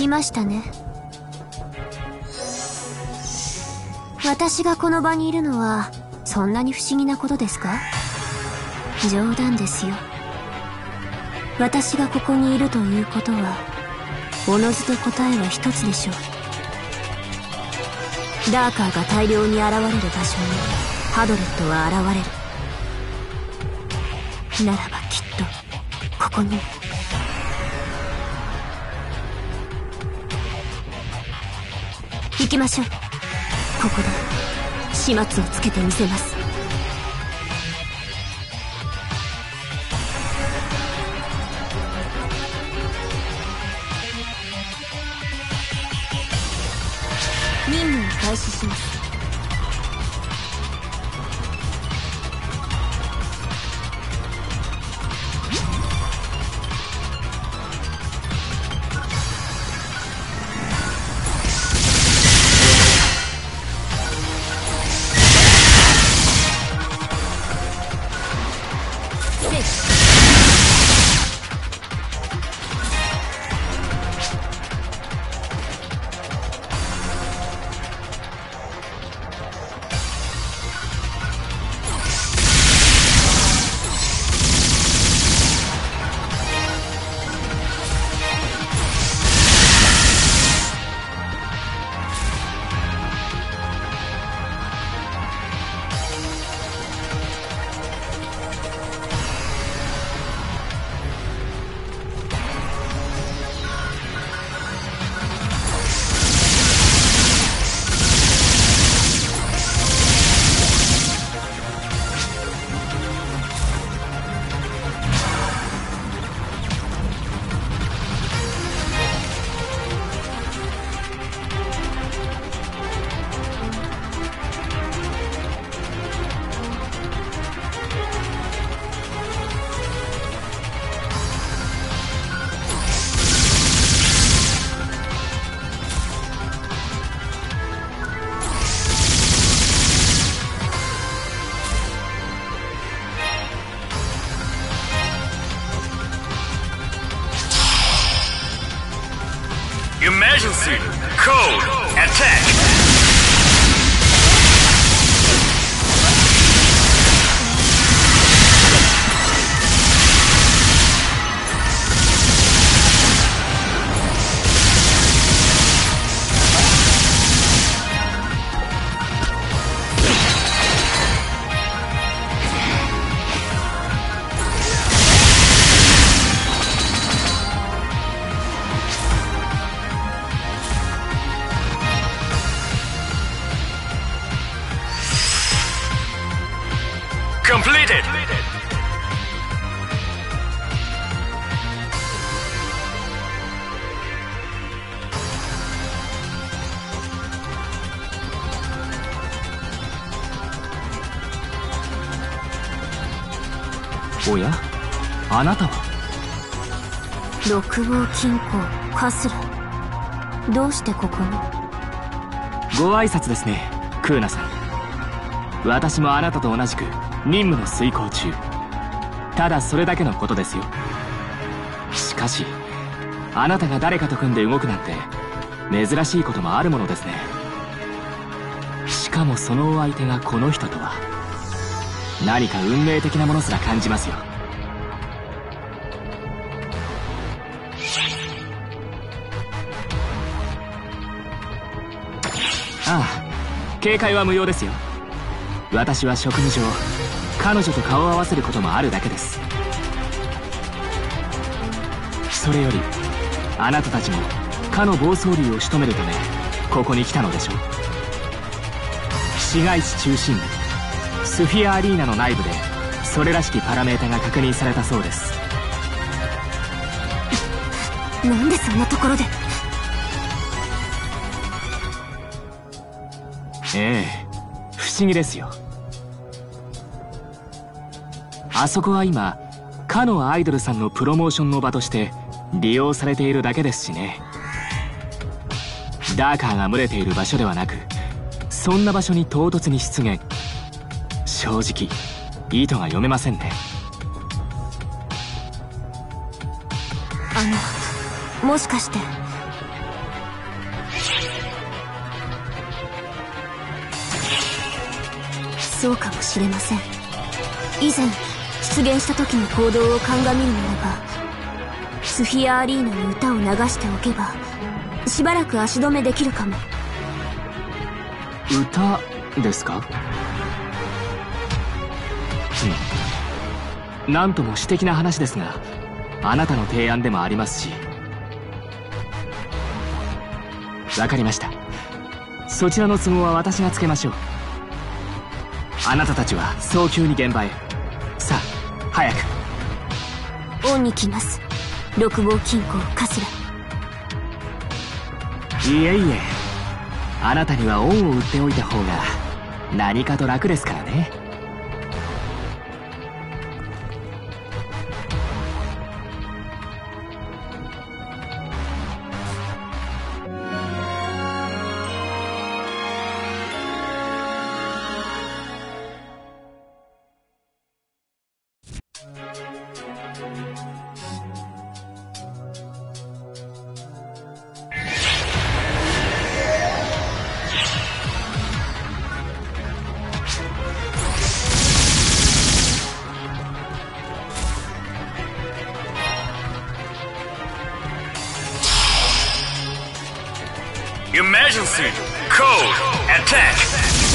来ましたね。私がこの場にいるのはそんなに不思議なことですか？冗談ですよ。私がここにいるということはおのずと答えは一つでしょう。ダーカーが大量に現れる場所にハドレットは現れる。ならばきっとここにきましょう。ここで始末をつけてみせます。任務を開始します。六王金庫カスラどうしてここに？ご挨拶ですねクーナさん。私もあなたと同じく任務の遂行中。ただそれだけのことですよ。しかしあなたが誰かと組んで動くなんて珍しいこともあるものですね。しかもそのお相手がこの人とは何か運命的なものすら感じますよ。ああ警戒は無用ですよ。私は職務上彼女と顔を合わせることもあるだけです。それよりあなたたちもかの暴走竜を仕留めるためここに来たのでしょう。市街地中心部スフィアアリーナの内部でそれらしきパラメータが確認されたそうです。なんでそんなところでええ。不思議ですよ。あそこは今かのアイドルさんのプロモーションの場として利用されているだけですしね。ダーカーが群れている場所ではなくそんな場所に唐突に出現。正直意図が読めませんね。あのもしかしてそうかもしれません。以前出現した時の行動を鑑みるならばスフィアアリーナに歌を流しておけばしばらく足止めできるかも。歌ですか？うん。なんとも私的な話ですがあなたの提案でもありますし。わかりました。そちらの都合は私がつけましょう。あなたたちは早急に現場へ。さあ早く。オンに来ます。六号金庫カスラいえいえ。あなたには恩を売っておいた方が何かと楽ですからね Code ATTACK!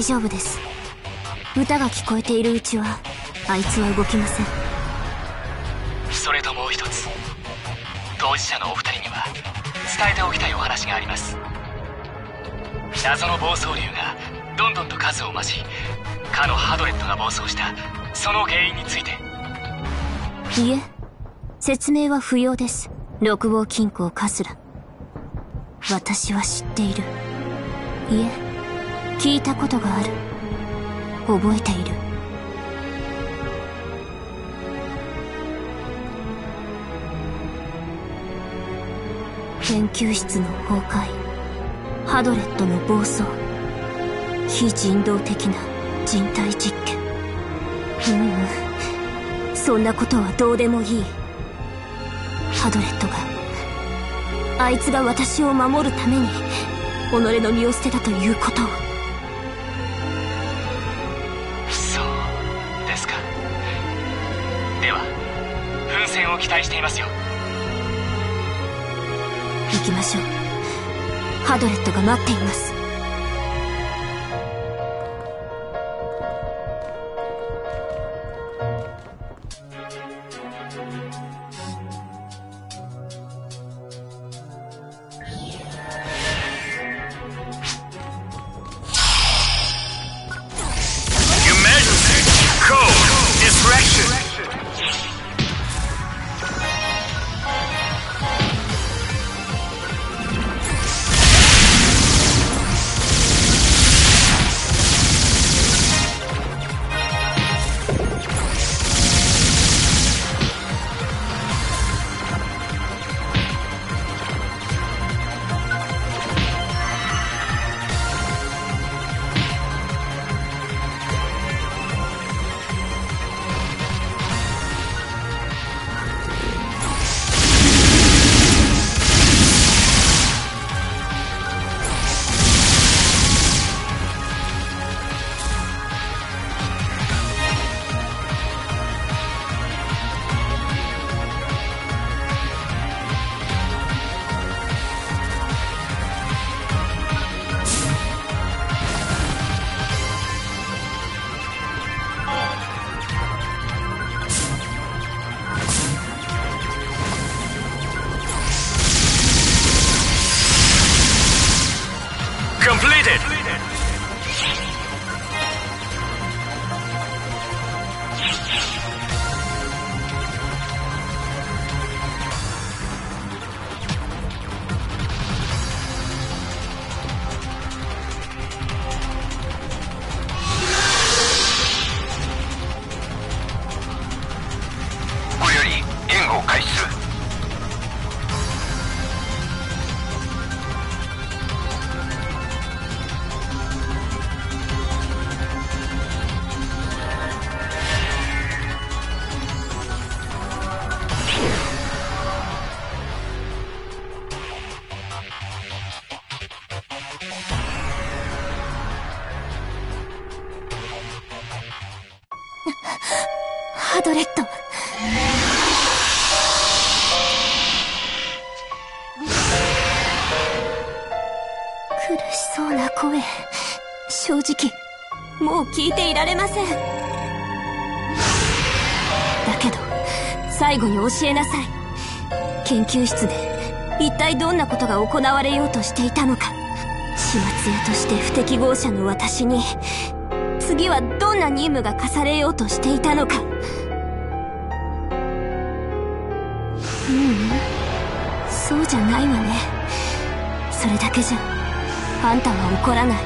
大丈夫です。歌が聞こえているうちはあいつは動きません。それともう一つ当事者のお二人には伝えておきたいお話があります。謎の暴走竜がどんどんと数を増しかのハドレットが暴走したその原因について。いえ説明は不要です。六芒金庫カスラ私は知っている。いえ聞いたことがある。覚えている。研究室の崩壊ハドレットの暴走。非人道的な人体実験。ううん。そんなことはどうでもいい。ハドレットがあいつが私を守るために己の身を捨てたということを。期待していますよ。行きましょう。ハドレットが待っています。ハドレット苦しそうな声。正直もう聞いていられません。だけど最後に教えなさい。研究室で一体どんなことが行われようとしていたのか。始末屋として不適合者の私に次はどな任務が課されようとしていたのか。ううん。そうじゃないわね。それだけじゃあんたは怒らない。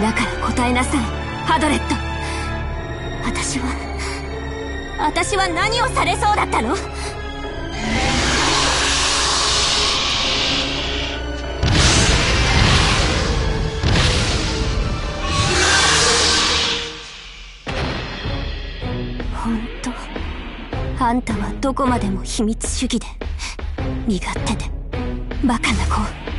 だから答えなさい。ハドレット。私は私は何をされそうだったの？あんたはどこまでも秘密主義で。身勝手で。バカな子。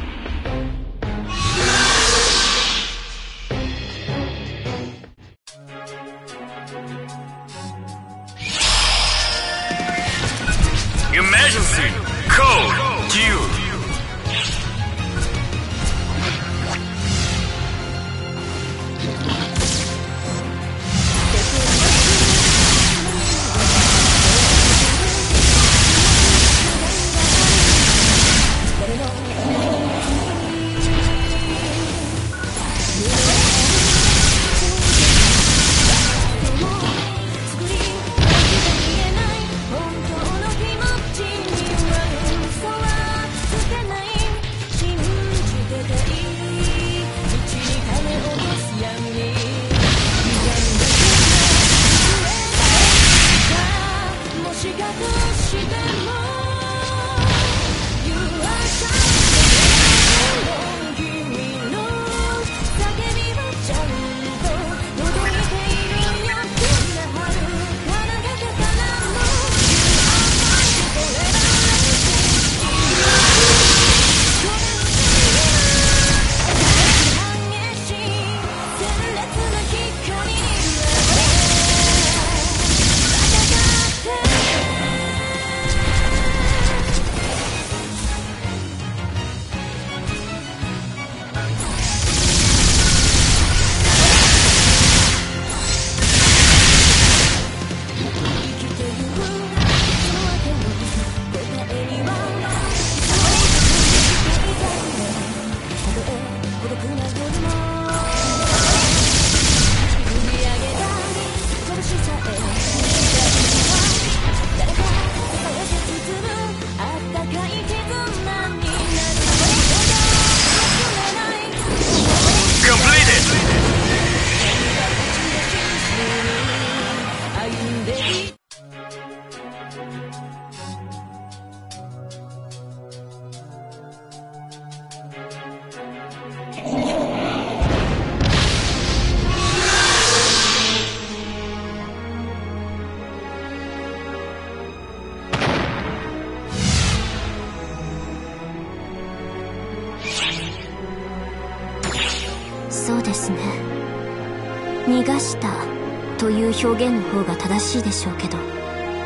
方が正しいでしょうけど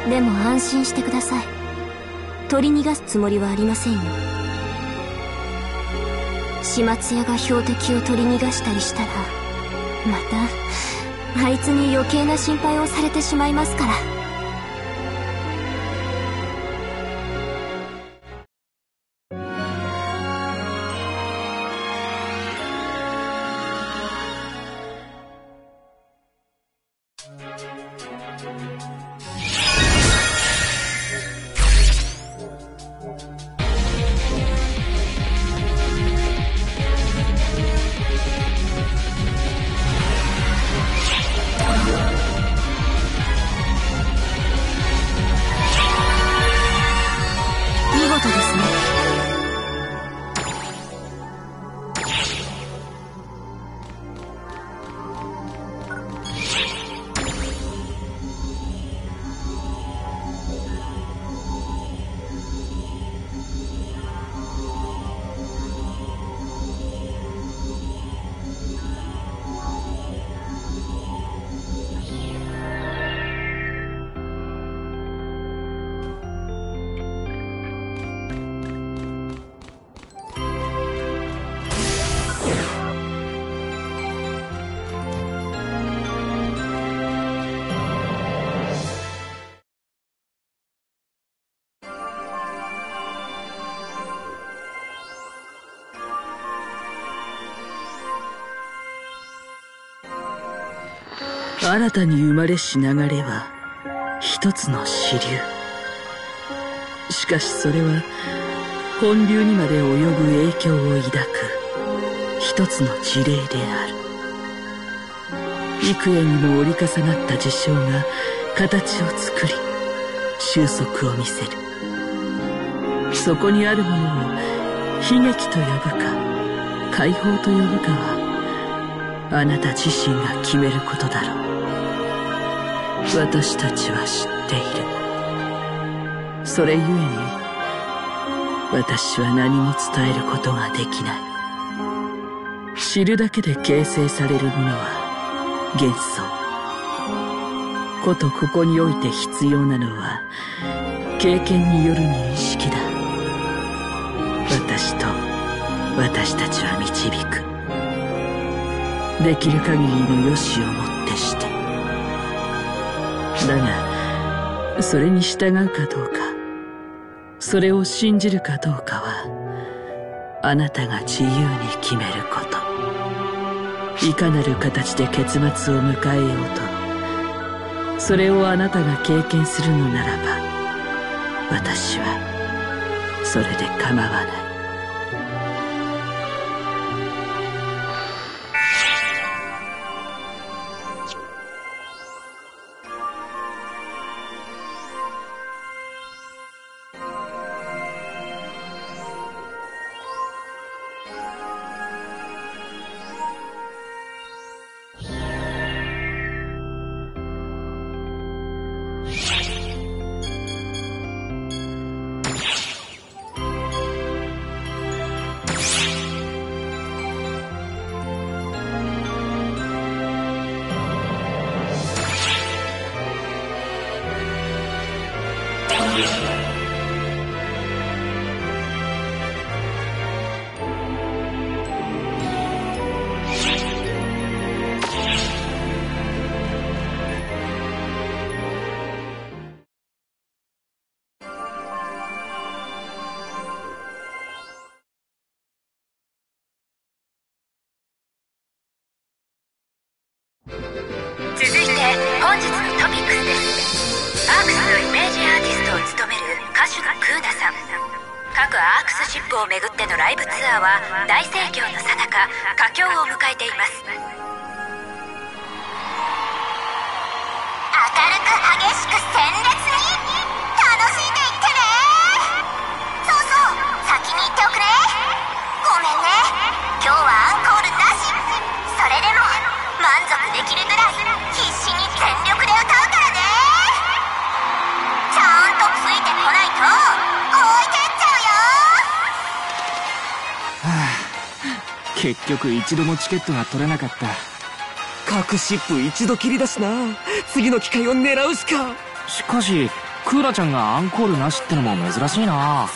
でも安心してください。取り逃がすつもりはありませんよ。始末屋が標的を取り逃がしたりしたらまたあいつに余計な心配をされてしまいますから。新たに生まれし流れは一つの支流。しかしそれは本流にまで及ぶ影響を抱く一つの事例である。幾重にも折り重なった事象が形を作り収束を見せる。そこにあるものを悲劇と呼ぶか解放と呼ぶかはあなた自身が決めることだろう。私たちは知っている。それゆえに私は何も伝えることができない。知るだけで形成されるものは幻想ことここにおいて必要なのは経験による認識だ。私と私たちは導く。できる限りの良しをもだがそれに従うかどうか。それを信じるかどうかはあなたが自由に決めること。いかなる形で結末を迎えようとそれをあなたが経験するのならば私はそれで構わない。ーは大盛況のさなか佳境を迎えています。明るく激しく結局一度もチケットが取れなかった。各シップ一度きりだしな。次の機会を狙うしか。しかしクーラちゃんがアンコールなしってのも珍しいな